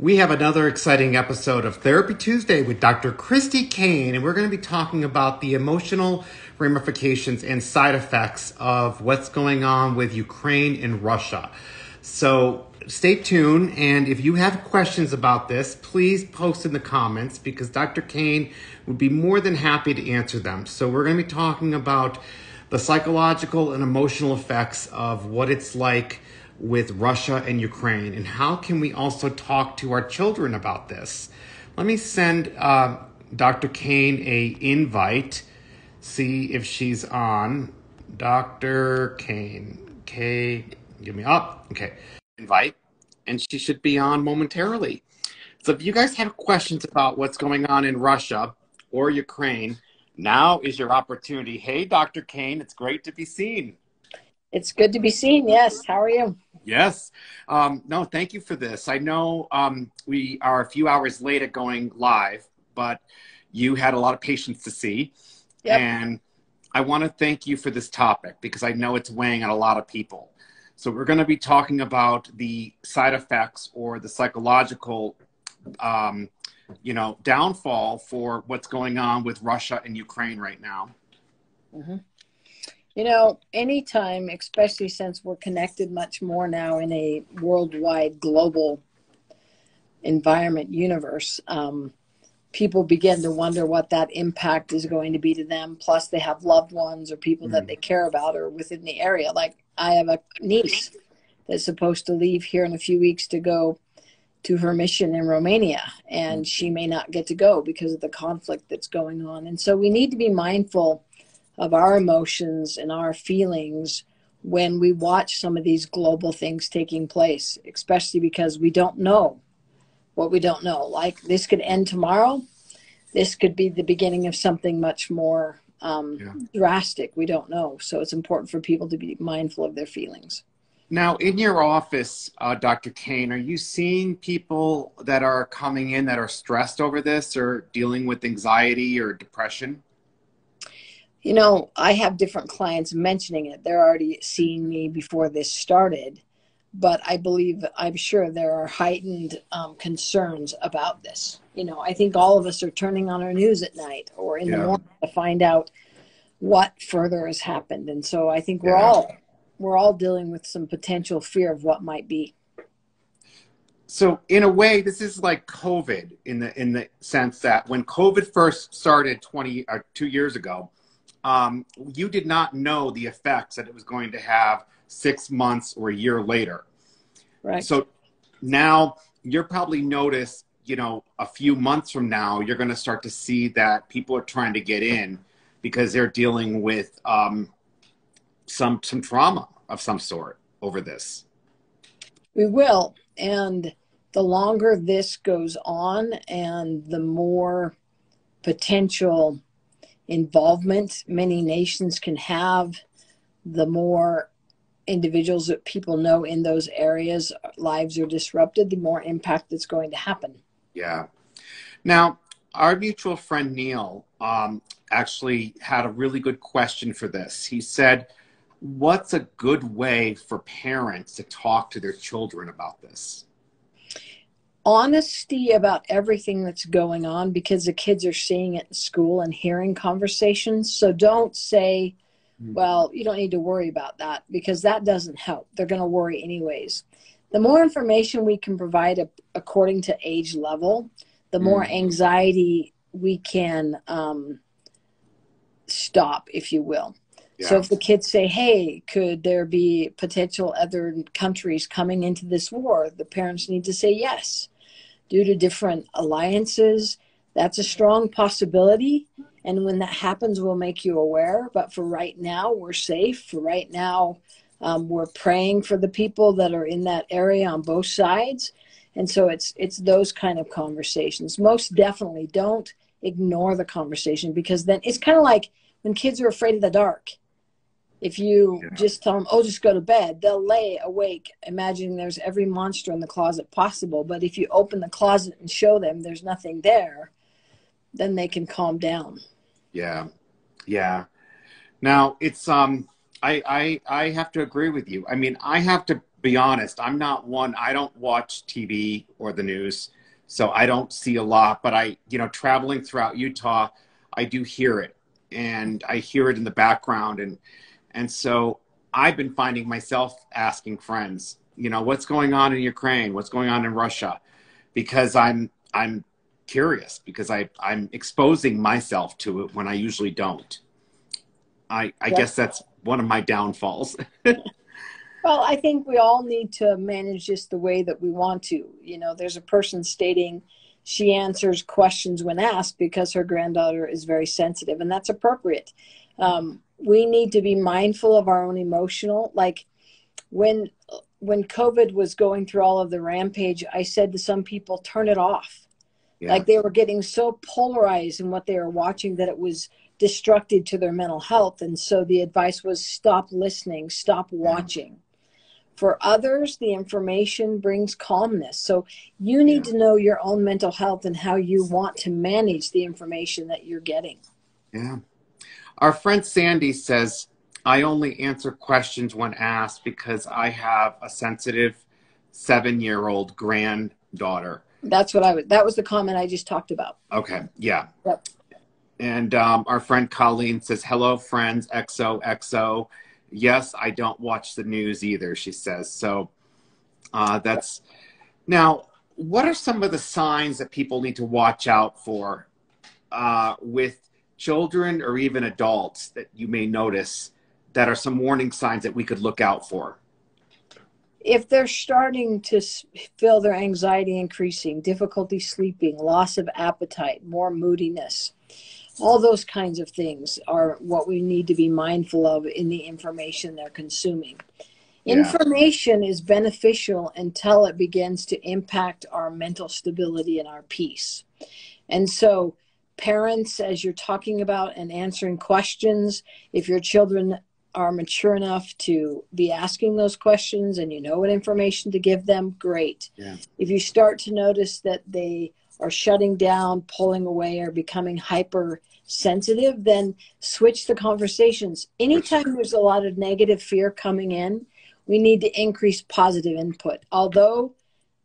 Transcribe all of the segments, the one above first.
We have another exciting episode of Therapy Tuesday with Dr. Christy Kane, and we're going to be talking about the emotional ramifications and side effects of what's going on with Ukraine and Russia. So stay tuned, and if you have questions about this, please post in the comments because Dr. Kane would be more than happy to answer them. So we're going to be talking about the psychological and emotional effects of what it's like with Russia and Ukraine, and how can we also talk to our children about this? Let me send uh, Dr. Kane a invite. See if she's on. Dr. Kane, K, give me up. Okay, invite, and she should be on momentarily. So if you guys have questions about what's going on in Russia or Ukraine, now is your opportunity. Hey, Dr. Kane, it's great to be seen. It's good to be seen. Yes. How are you? Yes. Um, no, thank you for this. I know um, we are a few hours late at going live, but you had a lot of patients to see. Yep. And I want to thank you for this topic because I know it's weighing on a lot of people. So, we're going to be talking about the side effects or the psychological, um, you know, downfall for what's going on with Russia and Ukraine right now. Mm-hmm. You know, anytime, especially since we're connected much more now in a worldwide global environment universe, um, people begin to wonder what that impact is going to be to them. Plus, they have loved ones or people mm. that they care about or within the area. Like, I have a niece that's supposed to leave here in a few weeks to go to her mission in Romania, and mm. she may not get to go because of the conflict that's going on. And so, we need to be mindful of our emotions and our feelings when we watch some of these global things taking place, especially because we don't know what we don't know. Like this could end tomorrow. This could be the beginning of something much more um, yeah. drastic. We don't know. So it's important for people to be mindful of their feelings. Now, in your office, uh, Dr. Kane, are you seeing people that are coming in that are stressed over this or dealing with anxiety or depression? You know, I have different clients mentioning it. They're already seeing me before this started, but I believe, I'm sure there are heightened um, concerns about this. You know, I think all of us are turning on our news at night or in yeah. the morning to find out what further has happened. And so I think we're yeah. all we're all dealing with some potential fear of what might be. So in a way, this is like COVID in the in the sense that when COVID first started 20 or two years ago, um, you did not know the effects that it was going to have six months or a year later. Right. So now you're probably notice, you know, a few months from now, you're going to start to see that people are trying to get in because they're dealing with um, some some trauma of some sort over this. We will, and the longer this goes on, and the more potential involvement many nations can have, the more individuals that people know in those areas lives are disrupted, the more impact that's going to happen. Yeah. Now, our mutual friend Neil um, actually had a really good question for this. He said, What's a good way for parents to talk to their children about this? Honesty about everything that's going on because the kids are seeing it in school and hearing conversations. So don't say, mm. well, you don't need to worry about that because that doesn't help. They're going to worry anyways. The more information we can provide according to age level, the more mm. anxiety we can um, stop, if you will. Yeah. So if the kids say, "Hey, could there be potential other countries coming into this war?" the parents need to say yes due to different alliances. That's a strong possibility. And when that happens, we'll make you aware. But for right now, we're safe. For right now, um, we're praying for the people that are in that area on both sides. And so it's it's those kind of conversations. Most definitely don't ignore the conversation because then it's kind of like when kids are afraid of the dark if you yeah. just tell them, oh, just go to bed, they'll lay awake, imagining there's every monster in the closet possible. But if you open the closet and show them there's nothing there, then they can calm down. Yeah. Yeah. Now it's, um, I, I, I have to agree with you. I mean, I have to be honest, I'm not one. I don't watch TV or the news, so I don't see a lot. But I, you know, traveling throughout Utah, I do hear it, and I hear it in the background, and and so I've been finding myself asking friends, you know, what's going on in Ukraine, what's going on in Russia, because I'm I'm curious because I I'm exposing myself to it when I usually don't. I I yes. guess that's one of my downfalls. well, I think we all need to manage this the way that we want to. You know, there's a person stating she answers questions when asked because her granddaughter is very sensitive, and that's appropriate. Um, we need to be mindful of our own emotional like when when covid was going through all of the rampage i said to some people turn it off yeah. like they were getting so polarized in what they were watching that it was destructive to their mental health and so the advice was stop listening stop watching yeah. for others the information brings calmness so you need yeah. to know your own mental health and how you want to manage the information that you're getting yeah our friend Sandy says, I only answer questions when asked because I have a sensitive seven year old granddaughter. That's what I was, that was the comment I just talked about. Okay. Yeah. Yep. And um, our friend Colleen says, hello, friends, XOXO. Yes, I don't watch the news either, she says. So uh, that's now, what are some of the signs that people need to watch out for uh, with children or even adults that you may notice that are some warning signs that we could look out for? If they're starting to feel their anxiety increasing, difficulty sleeping, loss of appetite, more moodiness, all those kinds of things are what we need to be mindful of in the information they're consuming. Yeah. Information is beneficial until it begins to impact our mental stability and our peace. And so parents as you're talking about and answering questions. If your children are mature enough to be asking those questions and you know what information to give them great. Yeah. if you start to notice that they are shutting down pulling away or becoming hyper sensitive then switch the conversations. Anytime there's a lot of negative fear coming in we need to increase positive input. Although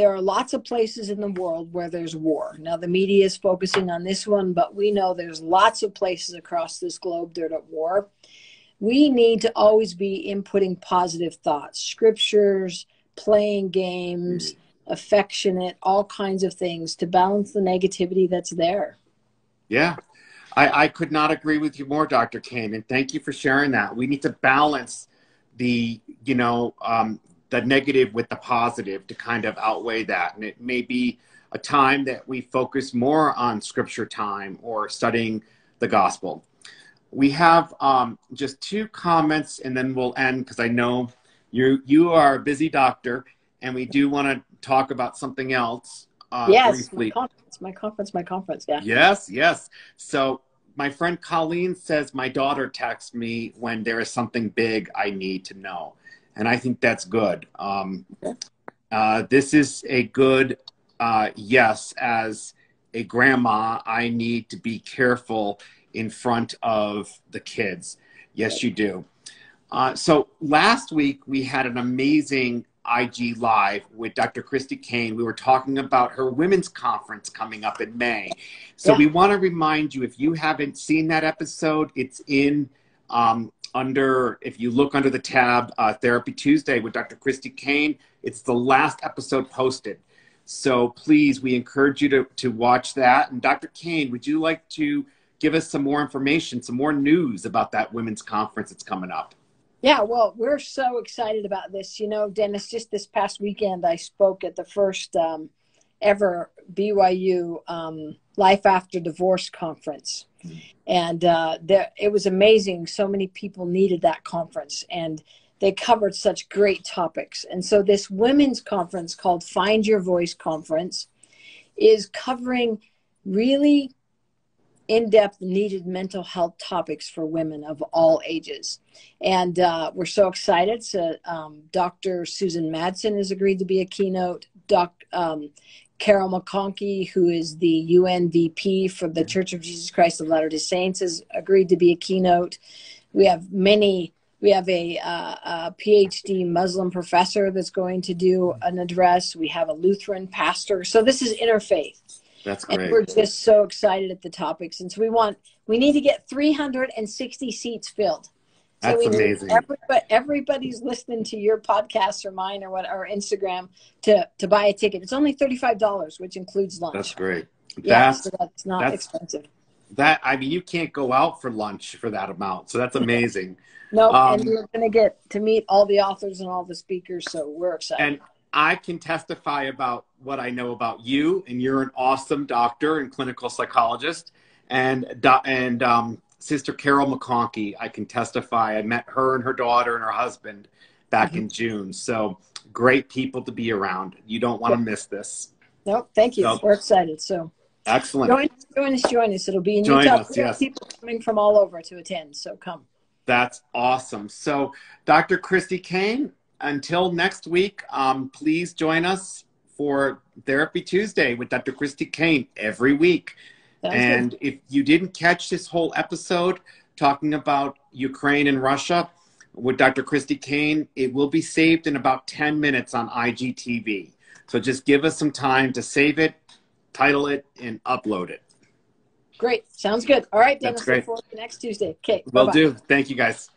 there are lots of places in the world where there's war. Now, the media is focusing on this one, but we know there's lots of places across this globe that are at war. We need to always be inputting positive thoughts, scriptures, playing games, affectionate, all kinds of things to balance the negativity that's there. Yeah, I, I could not agree with you more, Dr. Kane, and thank you for sharing that. We need to balance the, you know, um, the negative with the positive to kind of outweigh that. And it may be a time that we focus more on scripture time or studying the gospel. We have um, just two comments and then we'll end because I know you you are a busy doctor and we do want to talk about something else. Uh, yes, briefly. my conference, my conference, my conference. Yeah. Yes, yes. So my friend Colleen says my daughter texts me when there is something big I need to know and I think that's good. Um, uh, this is a good uh, yes. As a grandma, I need to be careful in front of the kids. Yes, you do. Uh, so last week we had an amazing IG Live with Dr. Christy Kane. We were talking about her women's conference coming up in May. So yeah. we want to remind you if you haven't seen that episode, it's in um, under, if you look under the tab uh, Therapy Tuesday with Dr. Christy Kane, it's the last episode posted. So please, we encourage you to, to watch that. And Dr. Kane, would you like to give us some more information, some more news about that women's conference that's coming up? Yeah, well, we're so excited about this. You know, Dennis, just this past weekend, I spoke at the first um, ever BYU um, Life After Divorce conference and uh, there, it was amazing. So many people needed that conference, and they covered such great topics. And so, this women's conference called Find Your Voice Conference is covering really in depth, needed mental health topics for women of all ages. And uh, we're so excited. So, um, Dr. Susan Madsen has agreed to be a keynote. Doc, um, Carol McConkie, who is the UNVP for the Church of Jesus Christ of Latter day Saints, has agreed to be a keynote. We have many We have a, uh, a PhD Muslim professor that's going to do an address. We have a Lutheran pastor. So this is interfaith. That's great. And we're just so excited at the topics. And so we want we need to get 360 seats filled. So That's amazing. Everybody, everybody's listening to your podcast or mine or what or Instagram to to buy a ticket. It's only thirty five dollars, which includes lunch. That's great. Yeah, that's, so that's not that's, expensive. That I mean, you can't go out for lunch for that amount, so that's amazing. no, um, and you're going to get to meet all the authors and all the speakers, so we're excited. And I can testify about what I know about you, and you're an awesome doctor and clinical psychologist. And and um, Sister Carol McConkie, I can testify. I met her and her daughter and her husband back mm-hmm. in June. So great people to be around. You don't want to miss this. Nope. Thank you. So, We're excited. So excellent. Join, join us. Join us. It'll be in join Utah. Us, yes. People coming from all over to attend. So come. That's awesome. So, Dr. Christy Kane, until next week, um, please join us for Therapy Tuesday with Dr. Christy Kane every week. And good. if you didn't catch this whole episode talking about Ukraine and Russia with Dr. Christy Kane, it will be saved in about 10 minutes on IGTV. So just give us some time to save it, title it, and upload it. Great. Sounds good. All right, Dennis. That's great. Look forward to next Tuesday. Okay. Will do. Thank you, guys.